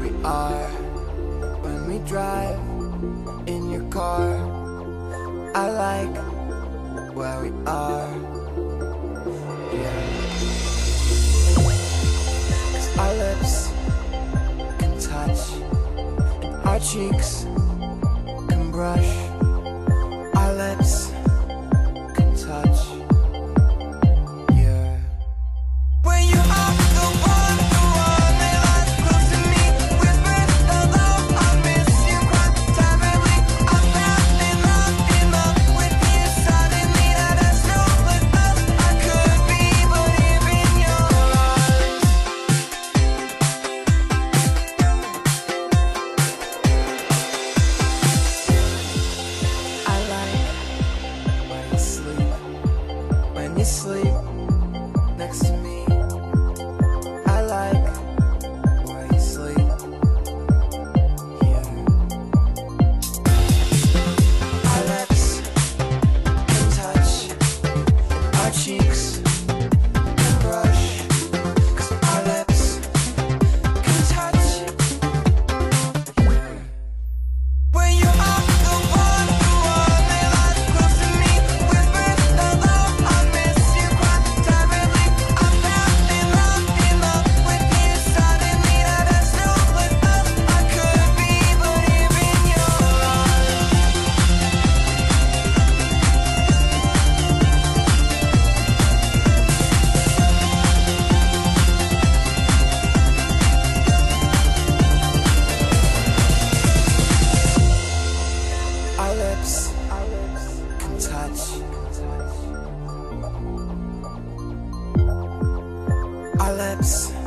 we are when we drive in your car. I like where we are. Yeah. Cause our lips can touch, our cheeks can brush. me sleep. lips can touch. Our lips.